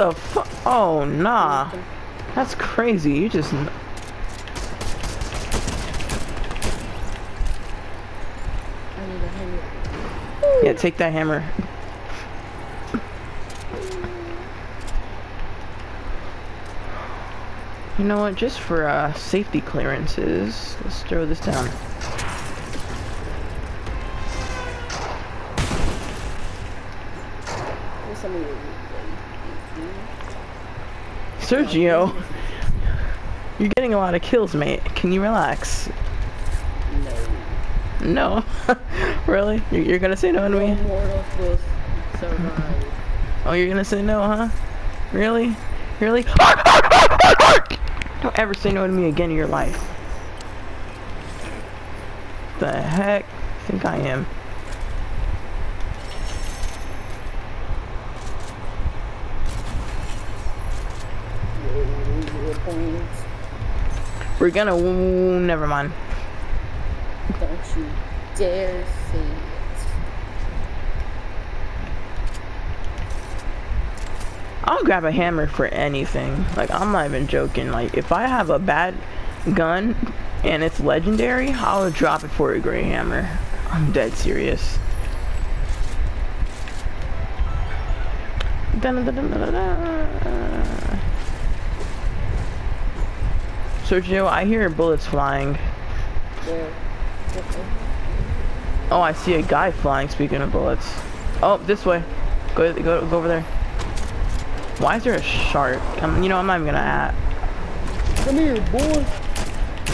the fuck? Oh, nah. That's crazy. You just... Yeah, take that hammer. You know what? Just for uh, safety clearances, let's throw this down. Sergio, you're getting a lot of kills, mate. Can you relax? No. No. really? You're, you're gonna say no to me? mortals will survive. Oh, you're gonna say no, huh? Really? Really? Don't ever say no to me again in your life. The heck? I think I am. We're gonna. Ooh, never mind. Don't you dare say it. I'll grab a hammer for anything. Like, I'm not even joking. Like, if I have a bad gun and it's legendary, I'll drop it for a gray hammer. I'm dead serious. Dun-dun-dun-dun-dun-dun. Sergio, I hear bullets flying. Okay. Oh, I see a guy flying, speaking of bullets. Oh, this way. Go, go, go over there. Why is there a shark? Um, you know, I'm not even gonna at. Come here, boy.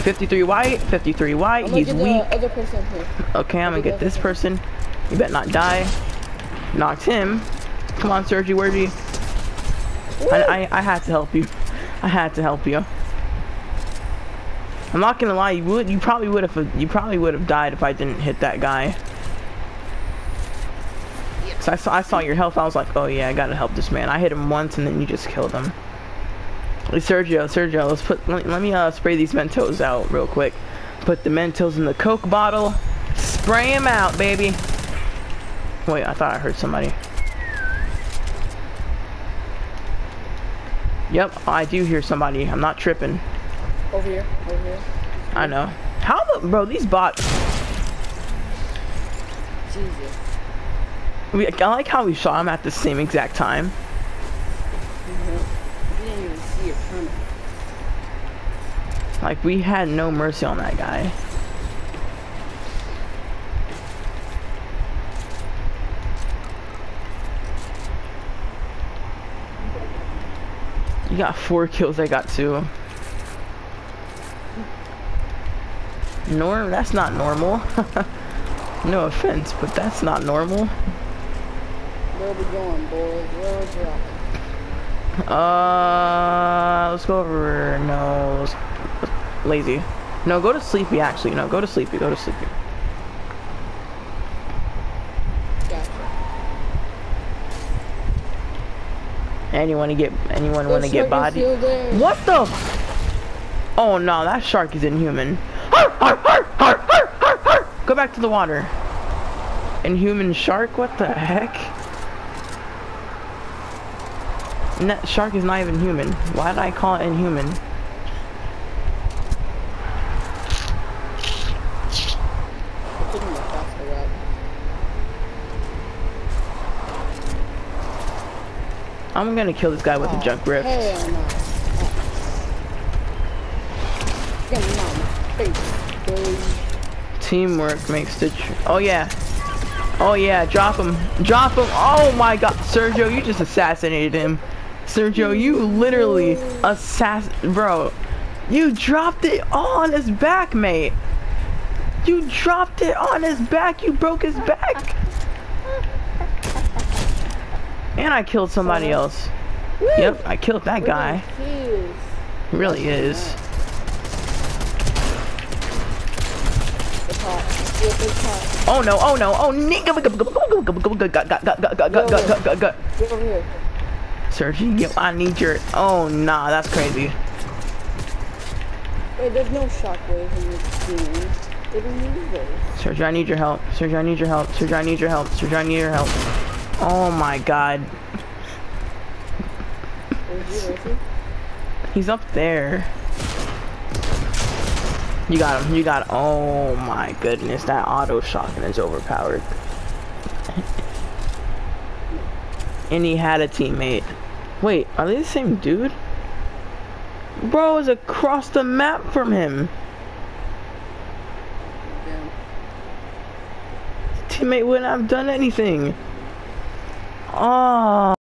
53 white, 53 white, I'm he's weak. other person here. Okay, I'm gonna get this person. You better not die. Knocked him. Come on, Sergi, where'd you? I, I, I had to help you. I had to help you. I'm not gonna lie, you would, you probably would have, you probably would have died if I didn't hit that guy. So I saw, I saw your health, I was like, oh yeah, I gotta help this man. I hit him once and then you just killed him. Hey, Sergio, Sergio, let's put, let, let me uh, spray these Mentos out real quick. Put the Mentos in the Coke bottle. Spray them out, baby. Wait, I thought I heard somebody. Yep, I do hear somebody. I'm not tripping. Over here, over here. I know. How the bro? These bots. Jesus. We, I like how we shot him at the same exact time. Mm-hmm. You didn't even see it coming. Like we had no mercy on that guy. You got four kills. I got two. Norm, that's not normal. no offense, but that's not normal. Where we going, boys? Where we dropping? Uh, let's go over. No, let's, let's- lazy. No, go to sleepy. Actually, no, go to sleepy. Go to sleepy. Gotcha. Anyone to get? Anyone want to get body? What the? Oh no, that shark is inhuman. Go back to the water. Inhuman shark? What the heck? And that shark is not even human. Why did I call it inhuman? It took me a faster route. I'm gonna kill this guy with a Oh, junk rift. Hell no. Get me out of my face, boy. Teamwork makes the Oh yeah. Oh yeah, drop him. Drop him. Oh my god. Sergio, you just assassinated him. Sergio, you literally assass- Bro, you dropped it on his back, mate. You dropped it on his back. You broke his back. And I killed somebody else. Yep, I killed that guy. Really is. It's hot. It's it's hot. Oh no, oh no, oh nigga, Get over here. Sergi, yo, I need your. Oh nah, that's crazy. Wait, there's no shockwaves in this game. They didn't use those. Sergi, I need your help. Sergi, I need your help. Sergi, I need your help. Sergi, I need your help. Oh my god. is he? Where is he? He's up there. You got him. You got him. Oh my goodness. That auto shotgun is overpowered. and he had a teammate. Wait, are they the same dude? Bro is across the map from him. Damn. Teammate wouldn't have done anything. Oh.